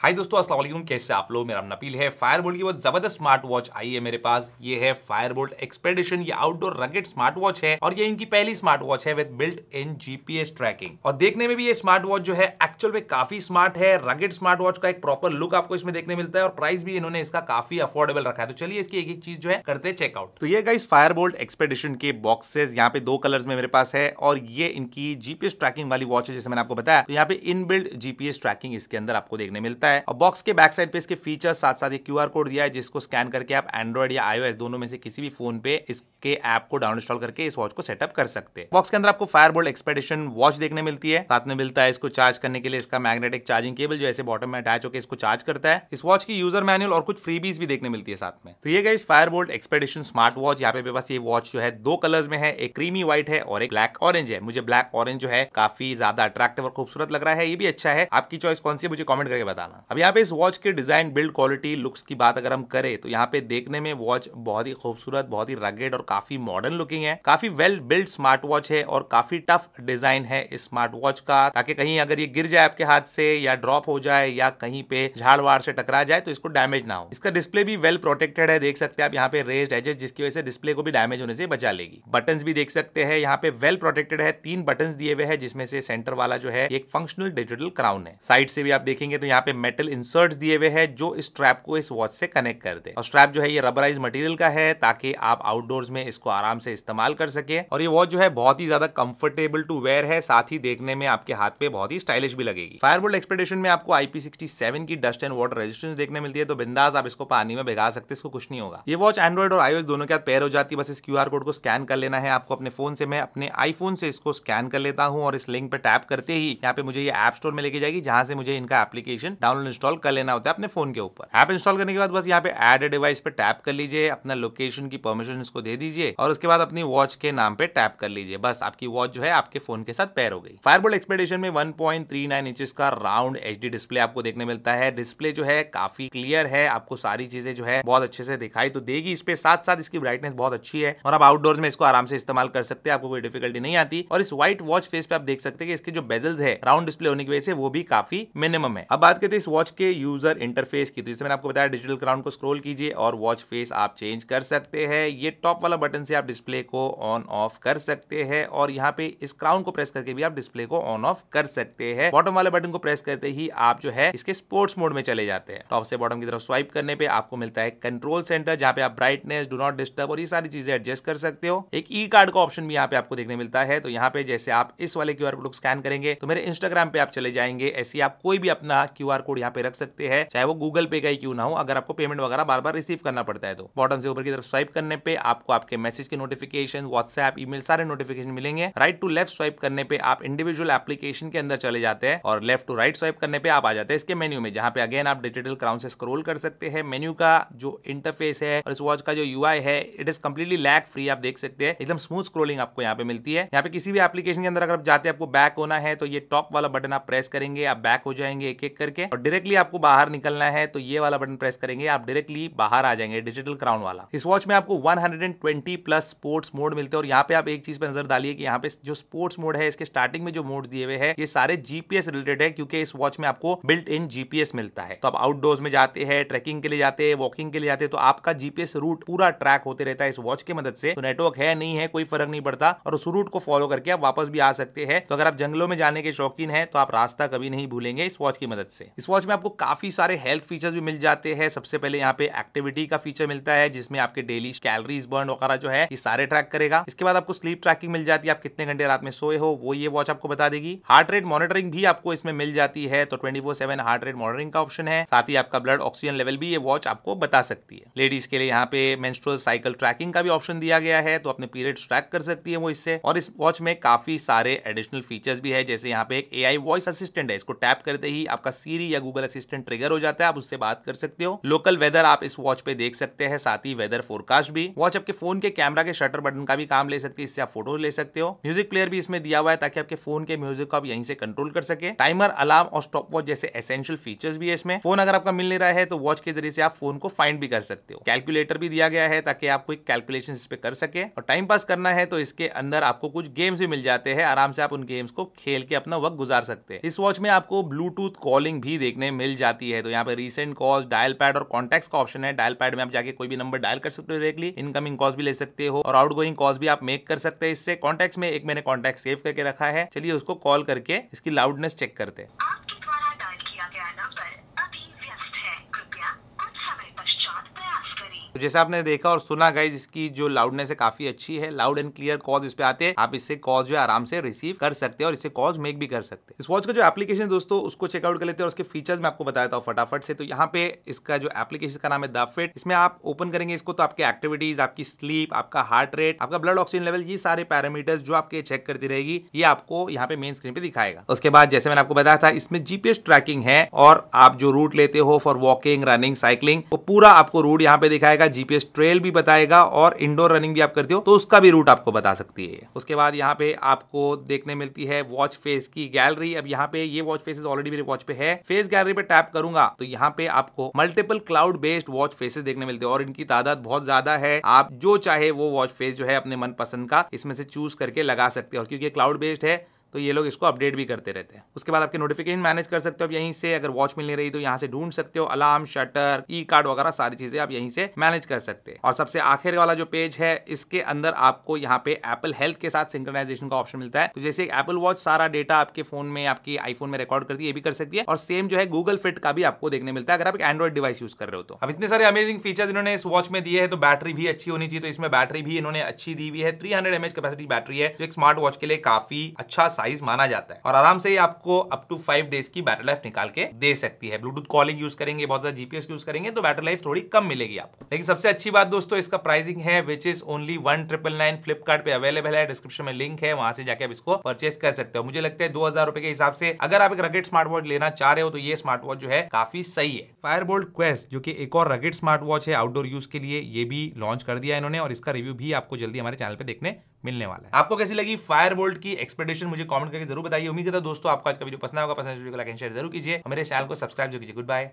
हाय दोस्तों, अस्सलाम वालेकुम। कैसे आप लोग? मेरा नपील है। फायरबोल्ट की बहुत ज़बरदस्त स्मार्ट वॉच आई है मेरे पास। ये है फायरबोल्ट एक्सपेडिशन ये आउटडोर रगेट स्मार्ट वॉच है और ये इनकी पहली स्मार्ट वॉच है with built in GPS tracking और देखने में भी ये स्मार्ट वॉच जो है एक्चुअल में काफ़ी स्मार्ट है। रगेट स्मार्ट वॉच का एक प्रॉपर लुक आपको इसमें देखने मिलता है और प्राइस भी इन्होंने इसका काफ़ी अफोर्डेबल रखा है। तो चलिए इसकी एक एक चीज़ जो है, करते चेकआउट तो ये गाइस फायरबोल्ट एक्सपेडिशन के बॉक्सेस यहाँ पे दो कलर में मेरे पास है और ये इनकी जीपीएस ट्रैकिंग वाली वॉच है, जैसे मैंने आपको बताया। तो यहाँ पे इनबिल्ड जीपीएस ट्रैकिंग इसके अंदर आपको देखने मिलता है। और बॉक्स के बैक साइड पे इसके फीचर्स साथ साथ ये क्यूआर कोड दिया है, जिसको स्कैन करके आप एंड्रॉइड या आईओएस दोनों में से किसी भी फ़ोन पे इसके ऐप को डाउन इंस्टॉल करके इस वॉच को सेटअप कर सकते हैं। बॉक्स के अंदर आपको फायरबोल्ट एक्सपेडिशन वॉच देखने मिलती है। साथ में मिलता है इसको चार्ज करने के लिए इसका मैग्नेटिक चार्जिंग केबल जो ऐसे बॉटम में अटैच होकर इसको चार्ज करता है। इस वॉच की यूज़र मैनुअल और कुछ फ्रीबीज भी देखने मिलती है साथ में। तो ये गई फायरबोल्ट एक्सपेडिशन स्मार्ट वॉच यहाँ पे बस ये वॉच जो है, दो कलर्स में है, एक क्रीमी व्हाइट है और एक ब्लैक ऑरेंज है। मुझे ब्लैक ऑरेंज जो है, काफ़ी ज़्यादा अट्रैक्टिव और खूबसूरत लग रहा है। ये भी अच्छा है। आपकी चॉइस कौन सी मुझे कमेंट करके बताना। अब यहाँ पे इस वॉच के डिज़ाइन बिल्ड क्वालिटी लुक्स की बात अगर हम करें तो यहाँ पे देखने में वॉच बहुत ही खूबसूरत, बहुत ही रगेड और काफ़ी मॉडर्न लुकिंग है। काफ़ी वेल बिल्ड स्मार्ट वॉच है और काफ़ी टफ डिज़ाइन है इस स्मार्ट वॉच का। ताकि कहीं अगर ये गिर जाए आपके हाथ से या ड्रॉप हो जाए या कहीं पे झाड़ वाड़ से टकरा जाए तो इसको डैमेज ना हो। इसका डिस्प्ले भी वेल प्रोटेक्टेड है। देख सकते हैं आप यहाँ पे रेज एजेस जिसकी वजह से डिस्प्ले को भी डैमेज होने से बचा लेगी। बटन भी देख सकते हैं। यहाँ पे वेल प्रोटेक्टेड है। तीन बटन दिए हुए हैं, जिसमें से सेंटर वाला जो है, एक फंक्शनल डिजिटल क्राउन है। साइड से भी आप देखेंगे तो यहाँ पे मेटल इंसर्ट दिए हुए हैं जो इस ट्रैप को इस वॉच से कनेक्ट कर दे। और स्ट्रैप जो है ये रबराइज मटेरियल का है ताकि आप आउटडोर्स में इसको आराम से इस्तेमाल कर सके। और ये वॉच जो है बहुत ही ज़्यादा कंफर्टेबल टू वेयर है, साथ ही देखने में आपके हाथ पे बहुत ही स्टाइलिश भी लगेगी। फायरबोल्ट एक्सपेडिशन में आपको आईपी की डस्ट एंड वाटर रेजिस्टेंस देखने मिलती है तो बिंदास आप इसको पानी में भिगा सकते इसको कुछ नहीं होगा। ये वॉच एंड्रॉइड और आईओएस दोनों के साथ पेयर हो जाती है, बस इस क्यूआर कोड को स्कैन कर लेना है। आपको अपने फ़ोन से, मैं अपने आईफोन से इसको स्कैन कर लेता हूँ और इस लिंक पे टैप करते ही यहाँ पे मुझे ये ऐप स्टोर में लेके जाएगी, जहाँ से मुझे इनका एप्लीकेशन डाउनलोड इंस्टॉल कर लेना होता है अपने फ़ोन के ऊपर। ऐप इंस्टॉल करने के बाद बस यहाँ पे एड डिवाइस पे टैप कर लीजिए, अपना लोकेशन की परमिशन इसको दे दीजिए और उसके बाद अपनी वॉच के नाम पे टैप कर लीजिए। बस आपकी वॉच जो है आपके फ़ोन के साथ पेयर हो गई। फायरबोल्ट एक्सपेडिशन में 1.39 इंचेस का राउंड एचडी डिस्प्ले आपको देखने मिलता है। डिस्प्ले जो है काफ़ी क्लियर है, आपको सारी चीज़ें जो है बहुत अच्छे से दिखाई तो देगी। इस पे साथ साथ इसकी ब्राइटनेस बहुत अच्छी है और आप आउटडोर में इसको आराम से इस्तेमाल कर सकते हैं, आपको कोई डिफिकल्टी नहीं आती और इस व्हाइट वॉच फेस पे आप देख सकते हैं कि इसके जो बेजल्स है राउंड डिस्प्ले होने की वजह से वो भी काफ़ी मिनिमम है। अब बात करते हैं इस वॉच के यूज़र इंटरफेस की। तो जैसे मैंने आपको बताया डिजिटल क्राउन को स्क्रोल कीजिए और वॉच फेस आप चेंज कर सकते हैं। ये टॉप वाला बटन से आप डिस्प्ले को ऑन ऑफ़ कर सकते हैं और यहाँ पे इस क्राउन को प्रेस करके भी आप डिस्प्ले को ऑन ऑफ़ कर सकते हैं। बॉटम वाले बटन को प्रेस करते ही आप जो है, इसके स्पोर्ट्स मोड में चले जाते हैं। टॉप से बॉटम की तरफ़ स्वाइप करने पे आपको मिलता है कंट्रोल सेंटर जहाँ पे आप ब्राइटनेस डू नॉट डिस्टर्ब और ये सारी चीज़ें एडजस्ट कर सकते हो। एक ई कार्ड का ऑप्शन भी यहाँ पे आपको देखने मिलता है। तो यहाँ पे जैसे आप इस वाले क्यू कोड स्कैन करेंगे तो मेरे इंस्टाग्राम पे आप चले जाएँगे। ऐसी आप कोई भी अपना क्यू कोड यहाँ पे रख सकते हैं, चाहे वो गूगल पे का ही क्यों ना हो, अगर आपको पेमेंट वगैरह बार बार रिसीव करना पड़ता है तो। बॉटम से ऊपर की तरफ़ स्वाइप करने पे आपको आपके मैसेज के नोटिफिकेशन व्हाट्सएप ईमेल सारे नोटिफिकेशन मिलेंगे। राइट टू लेफ़्ट स्वाइप करने पे आप इंडिविजुअल एप्लीकेशन के अंदर चले जाते हैं और लेफ़्ट टू राइट स्वाइप करने पे आप आ जाते हैं इसके मेन्यू में, जहाँ पे अगेन आप डिजिटल क्राउन से स्क्रॉल कर सकते हैं। मेन्यू का जो इंटरफेस है और इस वॉच का जो यू है it is completely lag free आप देख सकते हैं। एकदम स्मूथ स्क्रोलिंग आपको यहाँ पे मिलती है। यहाँ पे किसी भी एप्लीकेशन के अंदर अगर आप जाते हैं, आपको बैक होना है तो ये टॉप वाला बटन आप प्रेस करेंगे, आप बैक हो जाएँगे एक एक करके और डायरेक्टली आपको बाहर निकलना है तो ये वाला बटन प्रेस करेंगे, आप डायरेक्टली बाहर आ जाएँगे डिजिटल क्राउन वाला। इस वॉच में आपको 120 प्लस स्पोर्ट्स मोड मिलते हैं, और यहाँ पे आप एक चीज़ पे नज़र डालिए कि यहाँ पे जो स्पोर्ट्स मोड है, इसके स्टार्टिंग में जो मोड दिए हुए हैं, ये सारे जीपीएस रिलेटेड है, क्योंकि इस वॉच में आपको बिल्ट इन जीपीएस मिलता है। तो आप आउटडोर्स में जाते हैं ट्रैकिंग के लिए जाते हैं वॉकिंग के लिए जाते हैं तो आपका जीपीएस रूट पूरा ट्रैक होते रहता है इस वॉच की मदद से। तो नेटवर्क है, नहीं है, कोई फ़र्क नहीं पड़ता, और उस रूट को फॉलो करके आप वापस भी आ सकते हैं। तो अगर आप जंगलों में जाने के शौकीन है तो आप रास्ता कभी नहीं भूलेंगे इस वॉच की मदद से। इस वॉच में आपको काफ़ी सारे हेल्थ फीचर्स भी मिल जाते हैं। सबसे पहले यहाँ पे एक्टिविटी का फीचर मिलता है, जिसमें आपके डेली कैलोरीज बर्न वगैरह जो है, ये सारे ट्रैक करेगा। इसके बाद आपको स्लीप ट्रैकिंग मिल जाती है, आप कितने घंटे रात में सोए हो, वो ये वॉच आपको बता देगी। हार्ट रेट मॉनिटरिंग भी आपको इसमें मिल जाती है तो twenty four seven heart rate monitoring का ऑप्शन है। साथ ही आपका ब्लड ऑक्सीजन लेवल भी ये वॉच आपको बता सकती है। लेडीज़ के लिए यहाँ पे मेंस्ट्रुअल साइकिल ट्रैकिंग का भी ऑप्शन दिया गया है तो अपने पीरियड ट्रैक कर सकती है वो इससे। और इस वॉच में काफ़ी सारे एडिशनल फीचर्स भी है, जैसे यहाँ पे एक ए वॉइस असिस्टेंट है, इसको टैप करते ही आपका सीरी या गूगल असिस्टेंट ट्रिगर हो जाता है, आप उससे बात कर सकते हो। लोकल वेदर आप इस वॉच पे देख सकते हैं, साथ ही वेदर फोरकास्ट भी। वॉच आपके फ़ोन के कैमरा के शटर बटन का भी काम ले सकती है, इससे आप फ़ोटो ले सकते हो। म्यूज़िक प्लेयर भी इसमें दिया हुआ है, ताकि आपके फ़ोन के म्यूज़िक को आप यहीं से कंट्रोल कर सके। टाइमर अलार्म और स्टॉप वॉच जैसे एसेंशियल फीचर्स भी है इसमें। फ़ोन अगर आपका मिल नहीं रहा है तो वॉच के ज़रिए से आप फ़ोन को फाइंड भी कर सकते हो। कैलकुलेटर भी दिया गया है, ताकि आप कोई कैलकुलेशन इस पे कर सके। और टाइम पास करना है तो इसके अंदर आपको कुछ गेम्स भी मिल जाते हैं। आराम से आप उन गेम्स को खेल के अपना वक्त गुजार सकते हैं। इस वॉच में आपको ब्लूटूथ कॉलिंग भी देखने मिल जाती है। तो यहाँ पे रिसेंट कॉल्स डायल पैड और कॉन्टेक्ट का ऑप्शन है। डायल पैड में आप जाके कोई भी नंबर डायल कर सकते हो डायरेक्टली इनकमिंग कॉल्स भी ले सकते हो और आउट गोइंग कॉल्स भी आप मेक कर सकते हैं। इससे कॉन्टेक्ट में एक मैंने कॉन्टेक्ट सेव करके रखा है। चलिए उसको कॉल करके इसकी लाउडनेस चेक करते हैं आपके द्वारा डायल किया गया नंबर अभी व्यस्त है कृपया कुछ समय पश्चात प्रयास करें तो जैसे आपने देखा और सुना गाइज़ इसकी जो लाउडनेस है काफ़ी अच्छी है। लाउड एंड क्लियर कॉज इस पे आते हैं। आप इससे कॉज जो है आराम से रिसीव कर सकते हैं और इससे कॉज मेक भी कर सकते हैं। इस वॉच का जो एप्लीकेशन दोस्तों, उसको चेकआउट कर लेते हैं और उसके फीचर्स मैं आपको बताता हूँ फटाफट से। तो यहाँ पे इसका जो एप्लीकेशन का नाम है द फिट इसमें आप ओपन करेंगे इसको तो आपकी एक्टिविटीज़ आपकी स्लीप आपका हार्ट रेट आपका ब्लड ऑक्सीजन लेवल ये सारे पैरामीटर्स जो आपके चेक करती रहेगी, ये आपको यहाँ पे मेन स्क्रीन पे दिखाएगा। उसके बाद जैसे मैंने आपको बताया था, इसमें जीपीएस ट्रैकिंग है और आप जो रूट लेते हो फॉर वॉकिंग रनिंग साइकिलिंग वो पूरा आपको रूट यहाँ पे दिखाएगा। जीपीएस ट्रेल भी बताएगा और इंडोर रनिंग भी आप करते हो तो उसका भी रूट आपको बता सकती है उसके बाद यहाँ पे आपको देखने मिलती है वॉच फेस की गैलरी अब यहाँ पे ये वॉच फेसेस ऑलरेडी मेरे वॉच पे है। फेस गैलरी पे टैप करूँगा तो यहाँ पे आपको multiple cloud based watch faces देखने मिलते हैं और इनकी तादाद बहुत ज़्यादा है। आप जो चाहे वो वॉच फेस जो है अपने मन पसंद का इसमें से चूज़ करके लगा सकते हो, क्योंकि क्लाउड बेस्ड है। तो ये लोग इसको अपडेट भी करते रहते हैं। उसके बाद आपके नोटिफिकेशन मैनेज कर सकते हो, आप यहीं से अगर वॉच मिल नहीं रही तो यहाँ से ढूंढ सकते हो अलार्म शटर ई कार्ड वगैरह सारी चीज़ें आप यहीं से मैनेज कर सकते हैं। और सबसे आखिर वाला जो पेज है, इसके अंदर आपको यहाँ पे एप्पल हेल्थ के साथ सिंक्रोनाइजेशन का ऑप्शन मिलता है। तो जैसे एप्पल वॉच सारा डेटा आपके फ़ोन में, आपकी आईफोन में रिकॉर्ड करती है, ये भी कर सकती है। और सेम जो है गूगल फिट का भी आपको देखने मिलता है, अगर आप एक एंड्रॉइड डिवाइस यूज़ कर रहे हो तो। अब इतने सारे अमेजिंग फीचर्स इन्होंने इस वॉच में दिए है तो बैटरी भी अच्छी होनी चाहिए। तो इसमें बैटरी भी इन्होंने अच्छी दी हुई है। थ्री हंड्रेड कैपेसिटी बैटरी है, जो एक स्मार्ट वॉच के लिए काफ़ी अच्छा साइज़ माना जाता है। और आराम से ही आपको अप टू फाइव डेज़ की बैटरी लाइफ निकाल के दे सकती है। ब्लूटूथ कॉलिंग यूज़ करेंगे, बहुत ज़्यादा जीपीएस यूज़ करेंगे तो बैटरी लाइफ थोड़ी कम मिलेगी आपको। लेकिन सबसे अच्छी बात दोस्तों, इसका प्राइसिंग है which is only one triple nine Flipkart पे अवेलेबल है। डिस्क्रिप्शन में लिंक है, वहाँ से जाके आप इसको परचेस कर सकते हो। मुझे लगता है दो हज़ार रुपए के हिसाब से अगर आप एक रगेट स्मार्ट वॉच लेना चाह रहे हो तो ये स्मार्ट वॉच जो है काफ़ी सही है। फायरबोल्ट क्वेस्ट जो कि एक और रगेट स्मार्ट वॉच है आउटडोर यूज़ के लिए, ये भी लॉन्च कर दिया इन्होंने और इसका रिव्यू भी आपको जल्दी हमारे चैनल पे देखने मिलने वाला है। आपको कैसी लगी फायर बोल्ट की एक्सपेक्टेशन मुझे कमेंट करके ज़रूर बताइए। उम्मीद करता दोस्तों आपको आज का वीडियो पसंद होगा। पसंद वीडियो को लाइक एंड शेयर ज़रूर कीजिए। मेरे चैनल को सब्सक्राइब जो कीजिए। Good bye